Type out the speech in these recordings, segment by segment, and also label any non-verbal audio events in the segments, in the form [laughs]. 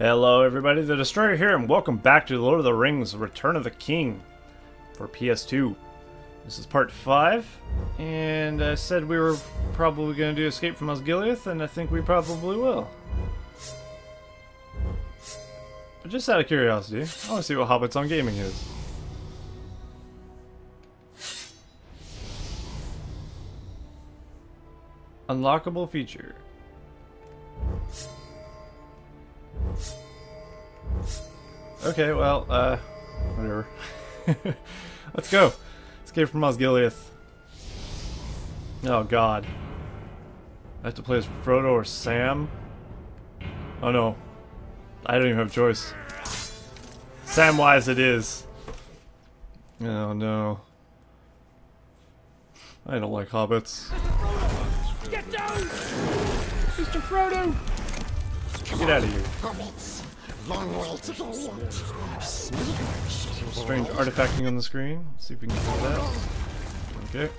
Hello everybody, the Destroyer here, and welcome back to Lord of the Rings Return of the King for PS2. This is part 5, and I said we were probably going to do Escape from Osgiliath, and I think we probably will. But just out of curiosity, I want to see what Hobbits on Gaming is. Unlockable feature. Okay, well, uh, whatever. [laughs] Let's go. Escape from Osgiliath. Oh god. I have to play as Frodo or Sam? Oh no. I don't even have a choice. Samwise it is. Oh no. I don't like hobbits. Get down! Mr. Frodo! Get out of here. Hobbits, long way to go. Strange artifacting on the screen. Let's see if we can get that. Okay.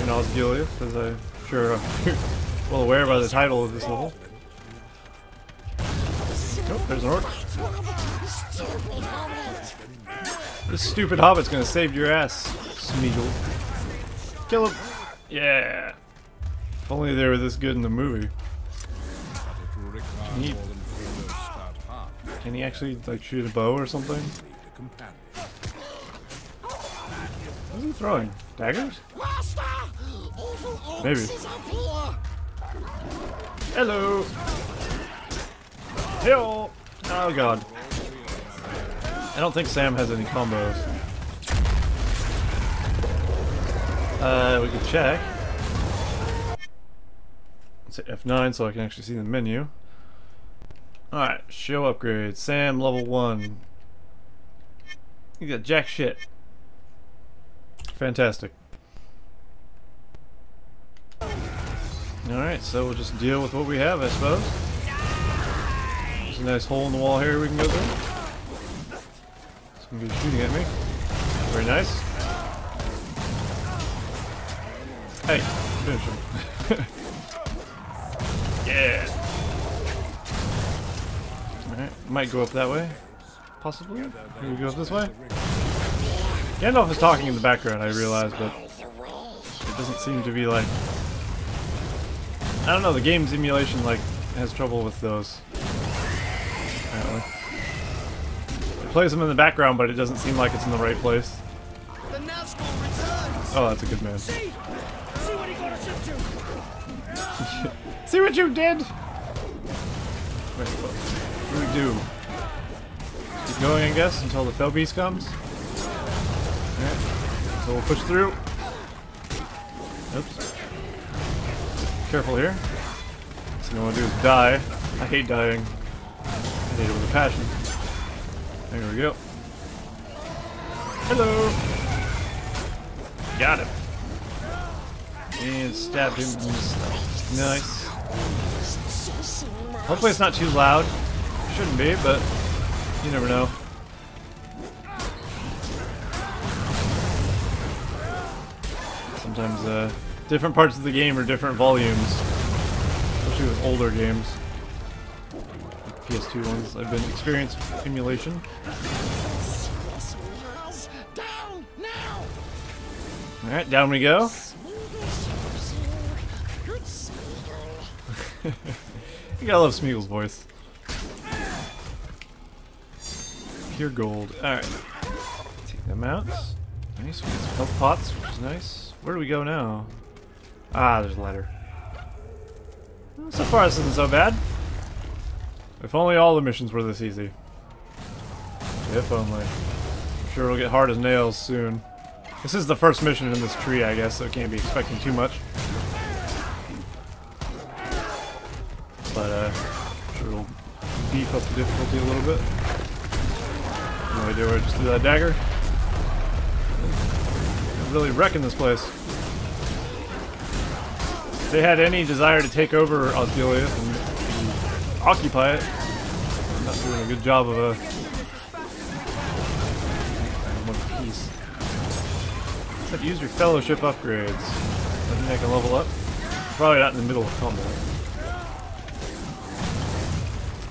In Osgiliath, as I'm sure you're [laughs] well aware by the title of this level. Oh, there's an orc. This stupid hobbit's gonna save your ass, Smeagol. Kill him! Yeah! If only they were this good in the movie. Can he- Can he actually, like, shoot a bow or something? to lead a companion. What is he throwing? Daggers? Maybe. Hello! Heyo! Oh god. I don't think Sam has any combos. Uh, we can check. Let's hit F9 so I can actually see the menu. Alright, show upgrades. Sam, level 1. You got jack shit. Fantastic. Alright, so we'll just deal with what we have, I suppose. There's a nice hole in the wall here we can go through. Somebody's shooting at me. Very nice. Hey, finish him. [laughs] yeah. Alright, might go up that way. Possibly? Maybe we go up this way? Gandalf is talking in the background, I realize, but it doesn't seem to be like I don't know, the game's emulation like has trouble with those. Apparently. It plays them in the background, but it doesn't seem like it's in the right place. The Nazgul returns! Oh, that's a good man. See what you did? Wait, what, what do we do? Keep going, I guess, until the fell beast comes. Alright. So we'll push through. Oops. Careful here. So what I want to do is die. I hate dying. I hate it with a passion. There we go. Hello! Got him. And stabbed him. Nice. Hopefully it's not too loud. Shouldn't be, but you never know. Sometimes uh, different parts of the game are different volumes, especially with older games. Like PS2 ones. I've been experienced emulation. Yes, Miles. Down now. All right, down we go. You gotta love Smeagol's voice. Pure gold. Alright. Take them out. Nice. We got some health pots, which is nice. Where do we go now? Ah, there's a ladder. Well, So far, this isn't so bad. If only all the missions were this easy. If only. I'm sure it'll get hard as nails soon. This is the first mission in this tree, I guess, so can't be expecting too much. but uh, I'm sure it'll beef up the difficulty a little bit. No idea where I just threw that dagger. I'm really wrecking this place. If they had any desire to take over Osgiliath and, and occupy it, they're not doing a good job of uh, a one piece. Said use your fellowship upgrades. I think I can level up. Probably not in the middle of combo.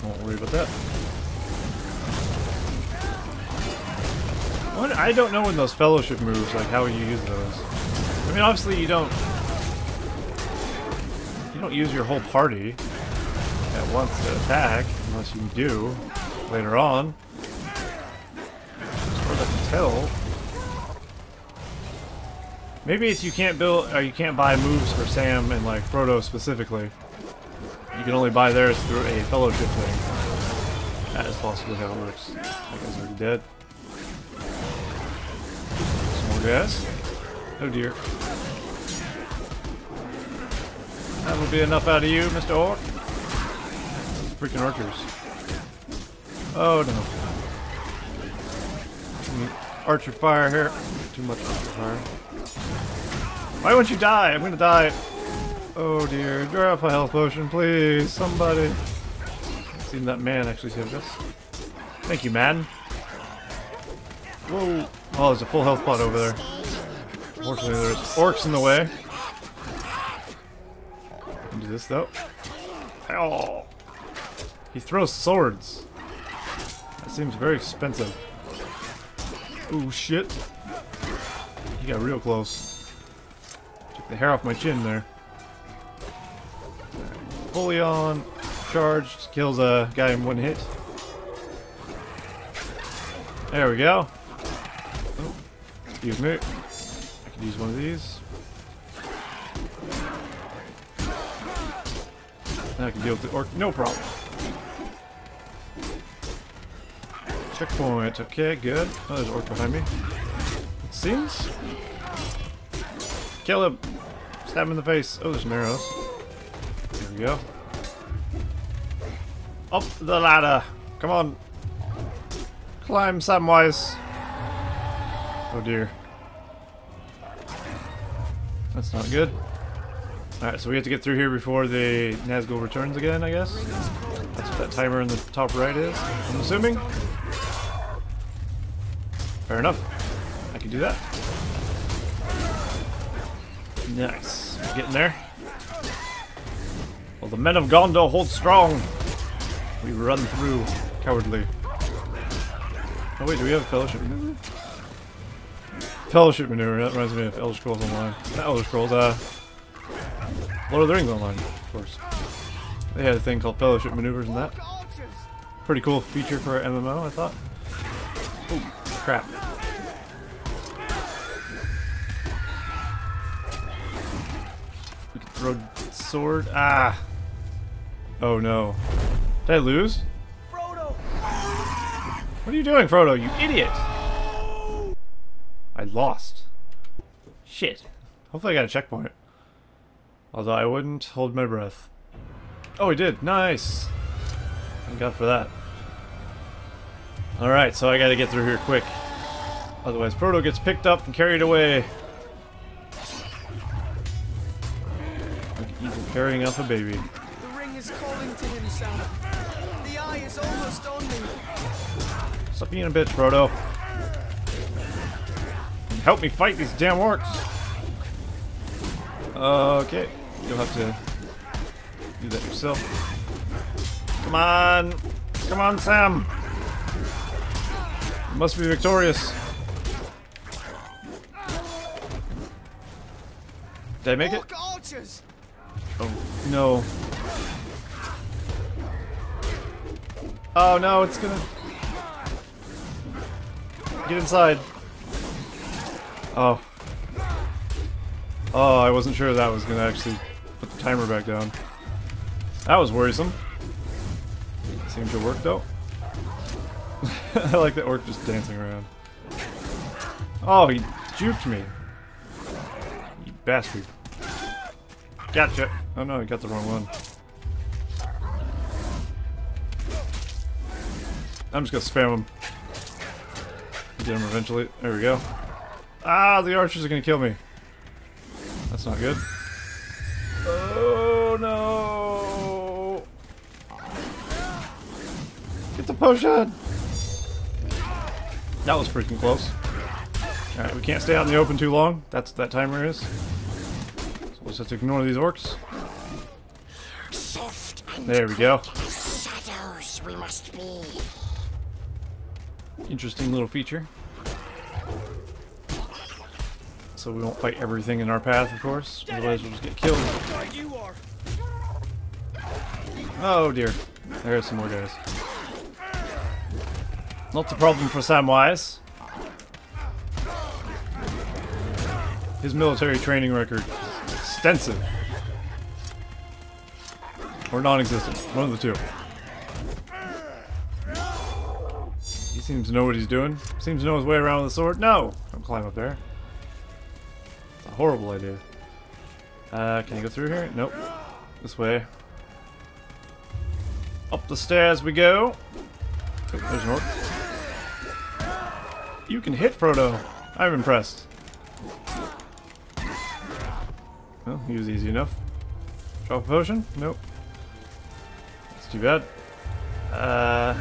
Won't worry about that. What, I don't know when those fellowship moves, like how you use those. I mean, obviously you don't. You don't use your whole party at once to attack, unless you do later on. As far as I can tell. Maybe it's you can't build or you can't buy moves for Sam and like Frodo specifically. You can only buy theirs through a fellowship thing. That is possibly how it works. That guy's already dead. Some more guys. Oh dear. That'll be enough out of you, Mr. Orc. Freaking archers. Oh no. Mm, Archer fire here. Too much archer fire. Why won't you die? I'm gonna die. Oh dear. Drop a health potion, please. Somebody. Seen that man actually saved us. Thank you, man. Whoa. Oh, there's a full health pot over there. Fortunately, there's orcs in the way. Can do this though. Oh. He throws swords. That seems very expensive. Ooh, shit. He got real close. Took the hair off my chin there. Fully on, charged, kills a guy in one hit. There we go. Oh, excuse me. I could use one of these. Now I can deal with the orc, no problem. Checkpoint, okay, good. Oh, there's an orc behind me. It seems. Kill him! Stab him in the face. Oh, there's some arrows. We go. Up the ladder! Come on! Climb Samwise! Oh dear. That's not good. Alright, so we have to get through here before the Nazgul returns again, I guess? That's what that timer in the top right is, I'm assuming? Fair enough. I can do that. Nice. Getting there. The men of Gondor hold strong. We run through, cowardly. Oh wait, do we have a fellowship maneuver? Fellowship maneuver, that reminds me of Elder Scrolls Online. Not Elder Scrolls, uh... Lord of the Rings Online, of course. They had a thing called Fellowship Maneuvers and that. Pretty cool feature for MMO, I thought. Oh, crap. We can throw sword. Ah! Oh no. Did I lose? Frodo! What are you doing, Frodo? You idiot! I lost. Shit. Hopefully I got a checkpoint. Although I wouldn't hold my breath. Oh, he did. Nice. Thank God for that. Alright, so I gotta get through here quick. Otherwise, Frodo gets picked up and carried away. Like carrying off a baby. Sam. The eye is almost on me. Stop being a bitch, Frodo. Help me fight these damn orcs. Okay, you'll have to do that yourself. Come on, come on, Sam. You must be victorious. Did I make it? Oh no. Oh no, it's gonna get inside. Oh. Oh, I wasn't sure that was gonna actually put the timer back down. That was worrisome. Seemed to work though. [laughs] I like that orc just dancing around. Oh, he juked me. You bastard. Gotcha. Oh no, I got the wrong one. I'm just gonna spam him. Get him eventually. There we go. Ah, the archers are gonna kill me. That's not good. Oh no! Get the potion! That was freaking close. Alright, we can't stay out in the open too long. That's what that timer is. So we'll just have to ignore these orcs. There we go. Shadows we must be. Interesting little feature. So we won't fight everything in our path, of course. Otherwise we'll just get killed. Oh dear. There are some more guys. Not the problem for Samwise. His military training record is extensive. Or non-existent. One of the two. He seems to know what he's doing. Seems to know his way around with a sword. No! Don't climb up there. It's a horrible idea. Uh, can you go through here? Nope. This way. Up the stairs we go. Oh, there's an orc. You can hit Frodo. I'm impressed. Well, he was easy enough. Drop a potion? Nope. That's too bad. Uh,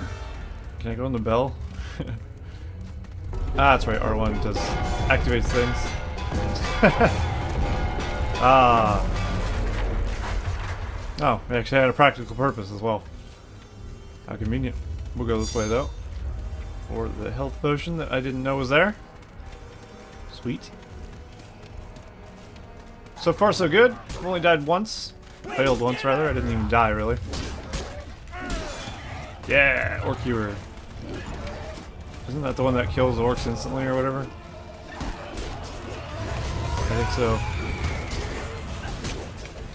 can I go on the bell? [laughs] ah, that's right. R1 just activates things. [laughs] ah. Oh, it actually had a practical purpose as well. How convenient. We'll go this way though. For the health potion that I didn't know was there. Sweet. So far so good. I've only died once. Failed once rather. I didn't even die really. Yeah, Orc Hewer. Isn't that the one that kills orcs instantly or whatever? I think so.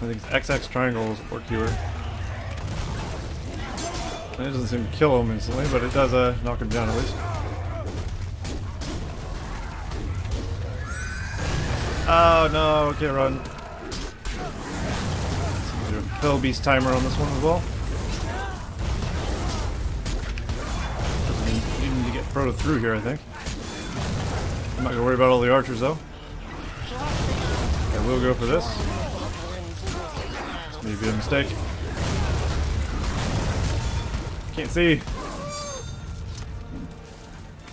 I think it's XX triangle is Orc Hewer. It doesn't seem to kill him instantly, but it does uh, knock him down at least. Oh no, can't run. Fell Beast timer on this one as well? Frodo through here, I think. I'm not gonna worry about all the archers though. I will go for this. This may a mistake. Can't see.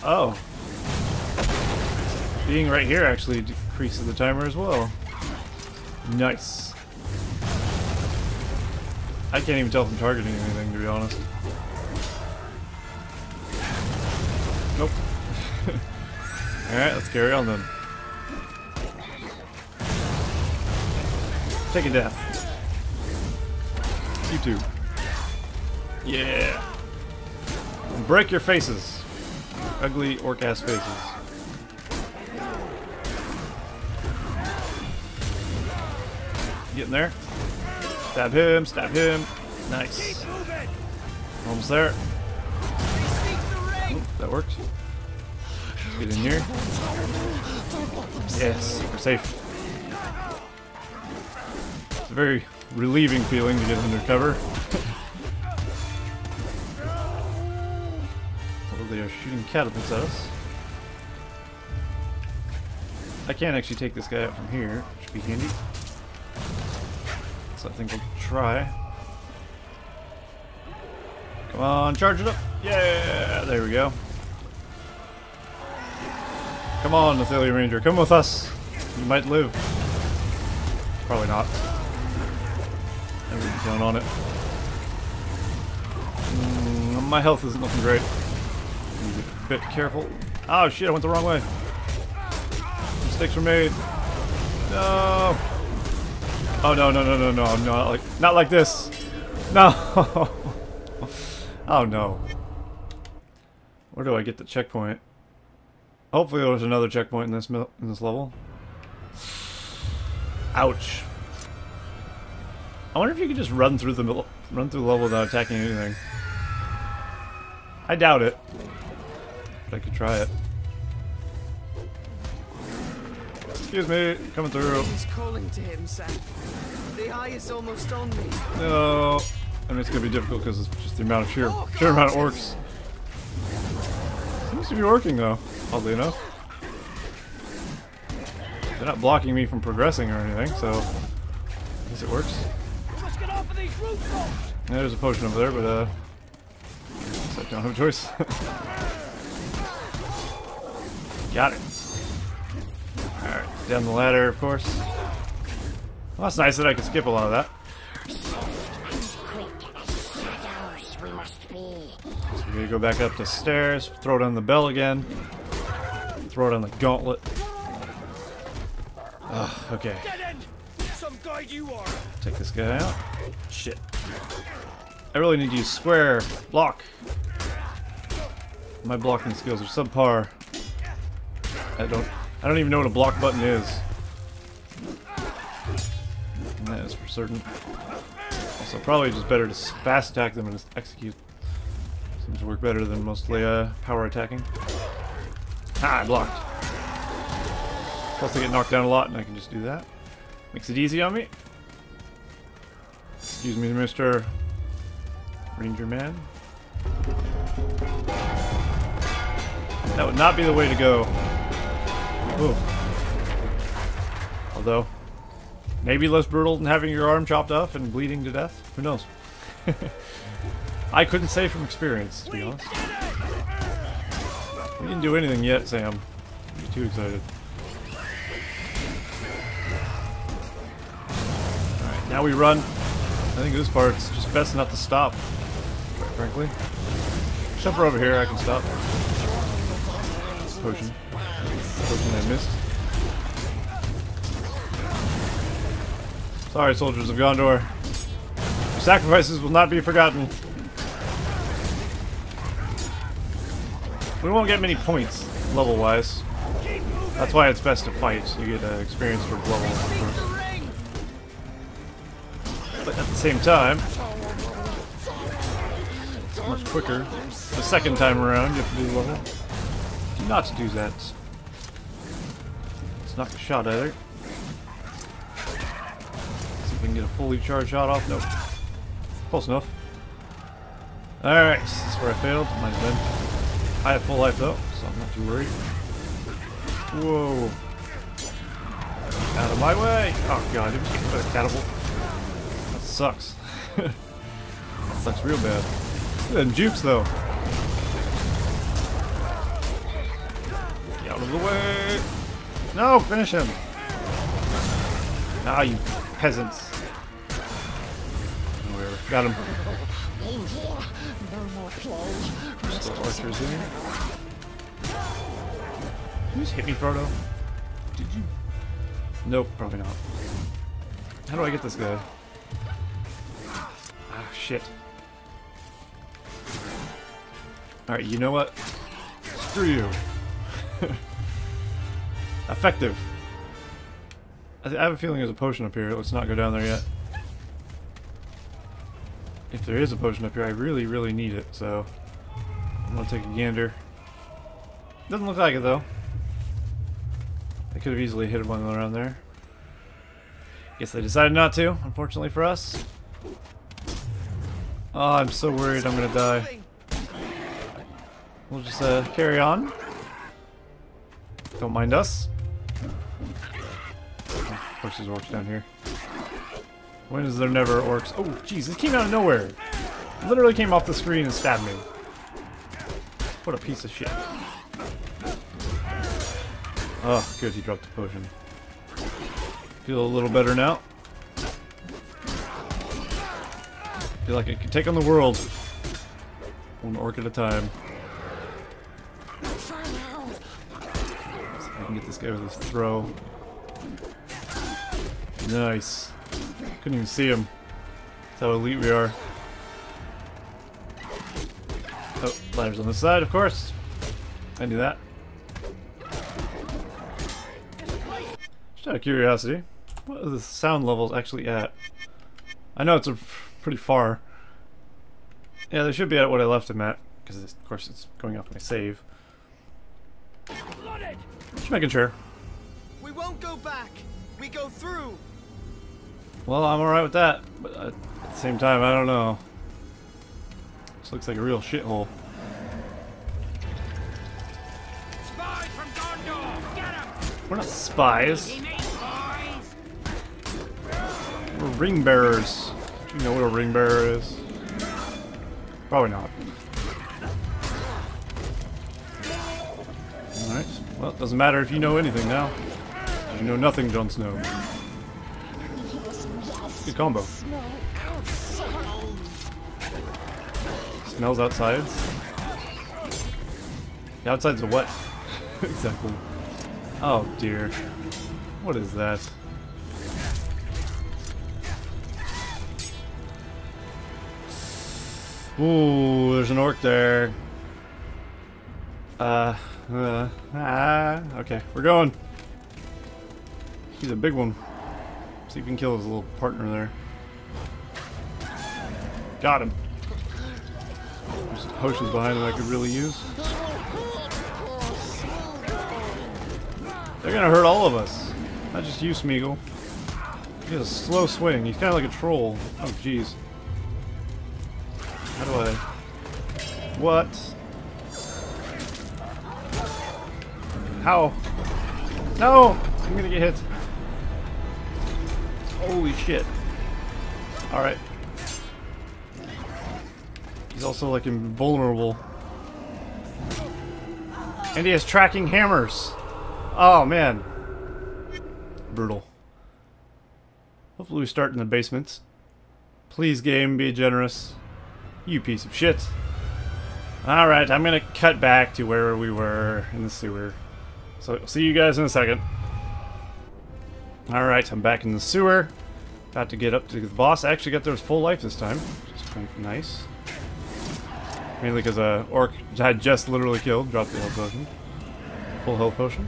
Oh. Being right here actually decreases the timer as well. Nice. I can't even tell if I'm targeting anything, to be honest. Alright, let's carry on then. Take a death. You too. Yeah. Break your faces. Ugly orc ass faces. Getting there. Stab him, stab him. Nice. Almost there. That worked. Get in here. Yes, we're safe. It's a very relieving feeling to get under cover. Although they are shooting catapults at us. I can't actually take this guy out from here, which would be handy. So I think we'll try. Come on, charge it up! Yeah, there we go. Come on, Ithilien Ranger, come with us. You might live. Probably not. I wouldn't on it. Mm, my health isn't looking great. A bit careful. Oh shit, I went the wrong way. Mistakes were made. No. Oh no no no no no no like not like this. No. [laughs] oh no. Where do I get the checkpoint? Hopefully there's another checkpoint in this in this level. Ouch. I wonder if you could just run through the run through the level without attacking anything. I doubt it. But I could try it. Excuse me, coming through. He's calling to him, Sam. The eye is almost on me. No. I mean, it's gonna be difficult because it's just the amount of sheer, oh, sheer amount of orcs. Seems to be working though, oddly enough. They're not blocking me from progressing or anything, so I guess it works. Let's get off of these rooftops. Yeah, there's a potion over there, but uh, guess I don't have a choice. [laughs] Got it. Alright, down the ladder, of course. Well, that's nice that I can skip a lot of that. Soft and quick Okay, go back up the stairs, throw down the bell again, throw down the gauntlet. Ugh, okay, Some guide you are! take this guy out. Shit. I really need to use square, block. My blocking skills are subpar. I don't, I don't even know what a block button is. And that is for certain. Also, probably just better to fast attack them and just execute. Seems to work better than mostly uh, power attacking. Ah, I blocked. Plus I get knocked down a lot and I can just do that. Makes it easy on me. Excuse me, Mr. Ranger Man. That would not be the way to go. Ooh. Although, maybe less brutal than having your arm chopped off and bleeding to death. Who knows? [laughs] I couldn't say from experience, to be honest. We didn't do anything yet, Sam. You're too excited. Alright, now we run. I think this part's just best not to stop, frankly. Jump over here, I can stop. Potion. Potion I missed. Sorry, soldiers of Gondor. Your sacrifices will not be forgotten. We won't get many points, level-wise. That's why it's best to fight. You get uh, experience for level, of. But at the same time, it's much quicker. The second time around, you have to do level. Do not to do that. Let's knock a shot at. See if we can get a fully charged shot off. Nope. Close enough. Alright, this is where I failed. Might have been. I have full life though, so I'm not too worried. Whoa. Out of my way! Oh god, it was a catapult. That sucks. [laughs] that sucks real bad. And jukes though. Get out of the way! No, finish him! Ah, you peasants. Got him. Still archers in. You just hit me, Frodo? Did you? Nope, probably not. How do I get this guy? Ah, shit. Alright, you know what? Screw you. [laughs] Effective. I, I have a feeling there's a potion up here. Let's not go down there yet. If there is a potion up here, I really, really need it, so... I'm gonna take a gander. Doesn't look like it, though. I could have easily hit one around there. Guess they decided not to, unfortunately for us. Oh, I'm so worried I'm gonna die. We'll just uh, carry on. Don't mind us. Of course there's orcs down here. When is there never orcs? Oh, jeez, this came out of nowhere. Literally came off the screen and stabbed me. What a piece of shit. Oh, good, he dropped a potion. Feel a little better now. Feel like I can take on the world. One orc at a time. I can get this guy with his throw. Nice. Couldn't even see him. That's how elite we are. Ladders on the side, of course. I knew that. Just out of curiosity, what are the sound levels actually at? I know it's a pretty far. Yeah, they should be at what I left them at, because of course it's going off my save. Just making sure. We won't go back. We go through. Well, I'm alright with that, but at the same time, I don't know. This looks like a real shithole. We're not spies. We're ring bearers. Do you know what a ring bearer is? Probably not. Alright. Well, it doesn't matter if you know anything now. You know nothing, Jon Snow. Good combo. Smells outside. The outside's a what? [laughs] exactly. Oh dear. What is that? Ooh, there's an orc there. Uh, uh, ah, okay, we're going. He's a big one. See if we can kill his little partner there. Got him. There's potions behind him I could really use. They're gonna hurt all of us. Not just you, Smeagol. He has a slow swing. He's kind of like a troll. Oh, jeez. How do I... What? How? No! I'm gonna get hit. Holy shit. Alright. He's also like invulnerable. And he has tracking hammers. Oh man. Brutal. Hopefully we start in the basements. Please game, be generous. You piece of shit. Alright, I'm gonna cut back to where we were in the sewer. So, see you guys in a second. Alright, I'm back in the sewer. About to get up to the boss. I actually got there with full life this time. Nice. Mainly because uh, Orc I just literally killed, dropped the health potion. Full health potion.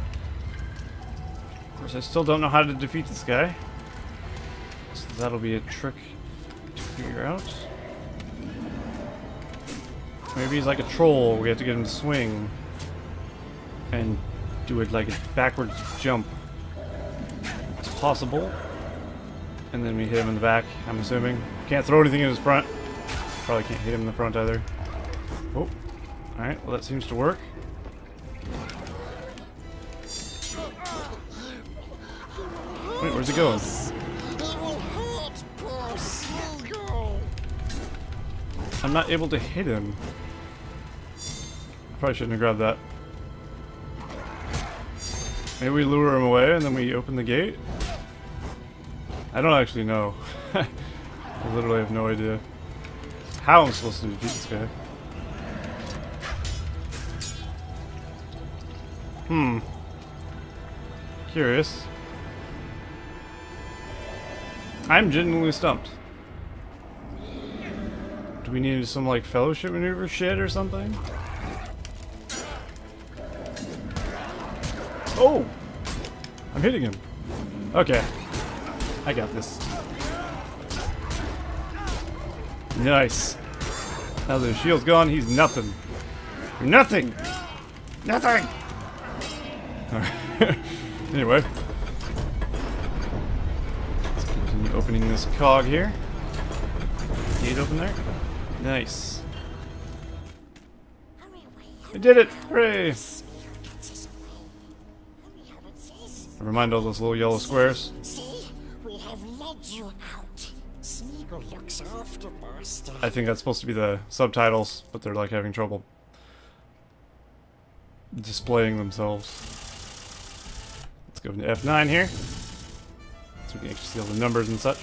Of course, I still don't know how to defeat this guy. So that'll be a trick to figure out. Maybe he's like a troll. We have to get him to swing. And do it like a backwards jump. It's possible. And then we hit him in the back, I'm assuming. Can't throw anything in his front. Probably can't hit him in the front either. Oh. Alright, well that seems to work. Wait, where's he going? It Smeagol. I'm not able to hit him. I probably shouldn't have grabbed that. Maybe we lure him away and then we open the gate? I don't actually know. [laughs] I literally have no idea how I'm supposed to defeat this guy. Hmm. Curious. I'm genuinely stumped. Do we need some like fellowship maneuver shit or something? Oh! I'm hitting him. Okay. I got this. Nice. Now his shield's gone, he's nothing. Nothing! Nothing! [laughs] [laughs] Anyway. Opening this cog here. Gate open there. Nice. I did it! Hooray! Never mind all those little yellow squares. I think that's supposed to be the subtitles, but they're like having trouble displaying themselves. Let's go to F9 here. So we can actually see all the numbers and such.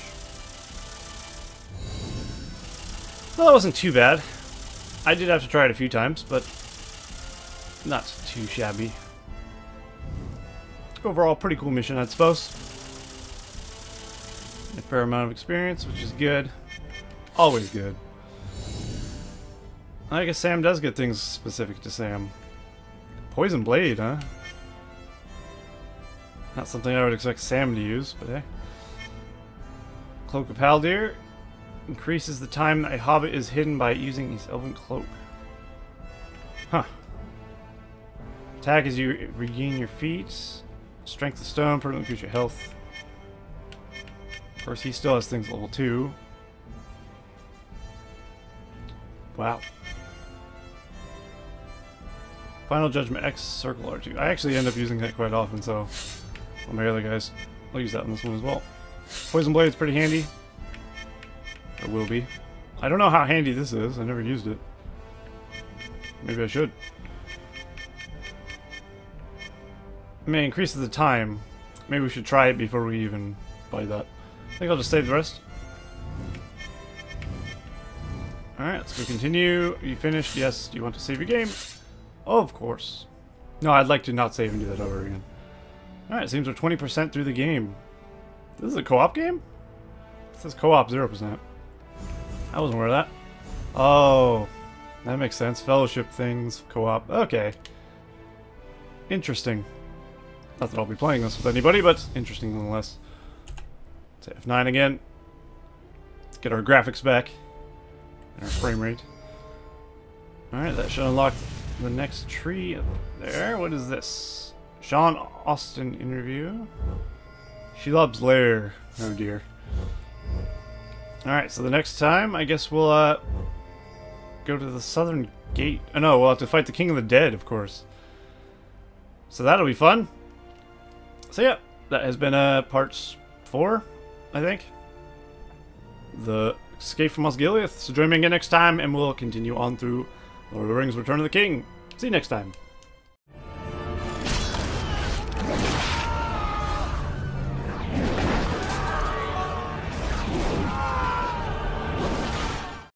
Well, that wasn't too bad. I did have to try it a few times, but not too shabby. Overall, pretty cool mission, I suppose. A fair amount of experience, which is good. Always good. I guess Sam does get things specific to Sam. Poison Blade, huh? Not something I would expect Sam to use, but hey. Cloak of Haldir increases the time a hobbit is hidden by using his elven cloak. Huh. Attack as you regain your feet. Strength of stone, permanently increase your health. Of course, he still has things level 2. Wow. Final Judgment X Circle R2. I actually end up using that quite often, so all my other guys, I'll use that on this one as well. Poison Blade's pretty handy. Or will be. I don't know how handy this is. I never used it. Maybe I should. I mean, increases the time. Maybe we should try it before we even buy that. I think I'll just save the rest. Alright, let's go continue. You finished? Yes. Do you want to save your game? Of course. No, I'd like to not save and do that over again. Alright, seems we're 20% through the game. This is a co-op game? It says co-op 0%. I wasn't aware of that. Oh, that makes sense. Fellowship things, co-op. Okay. Interesting. Not that I'll be playing this with anybody, but interesting nonetheless. Let's F9 again. Let's get our graphics back. And our frame rate. Alright, that should unlock the next tree up there. What is this? Sean Astin interview. Shelob's Lair. Oh dear. Alright, so the next time, I guess we'll, uh, go to the southern gate. Oh no, we'll have to fight the King of the Dead, of course. So that'll be fun. So yeah, that has been, uh, parts four, I think. The Escape from Osgiliath. So join me again next time, and we'll continue on through Lord of the Rings Return of the King. See you next time.